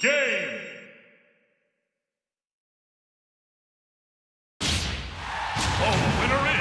Game! The winner is...